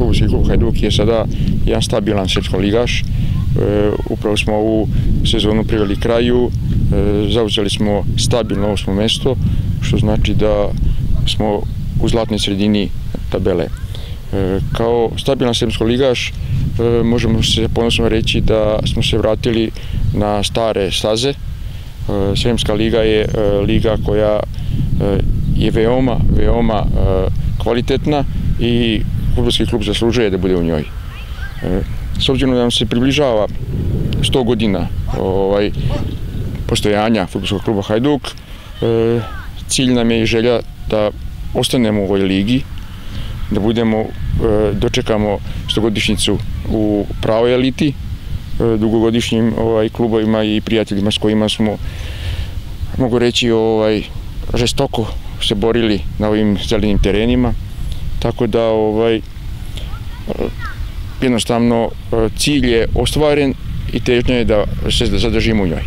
Futbolski klub Hajduk je sada jedan stabilan srpsko ligaš. E, upravo smo ovu sezonu priveli kraju, e, zauzeli smo stabilno osmo mesto, što znači da smo u zlatnoj sredini tabele. E, kao stabilan srpsko ligaš možemo se ponosno reći da smo se vratili na stare staze. Sremska liga je liga koja je veoma, veoma kvalitetna i futbolski klub zaslužuje da bude u njoj. E, s obzirom da nam se približava 100 godina ovaj, postojanja futbolskog kluba Hajduk, e, cilj nam je i želja da ostanemo u ovoj ligi, da budemo, e, dočekamo stogodišnjicu u pravoj eliti, dugogodišnjim ovaj, klubovima i prijateljima s kojima smo, mogu reći, ovaj, žestoko se borili na ovim zelenim terenima tako da ovaj e, jednostavno e, cilj je ostvaren i težnje je da se zadržimo u njoj.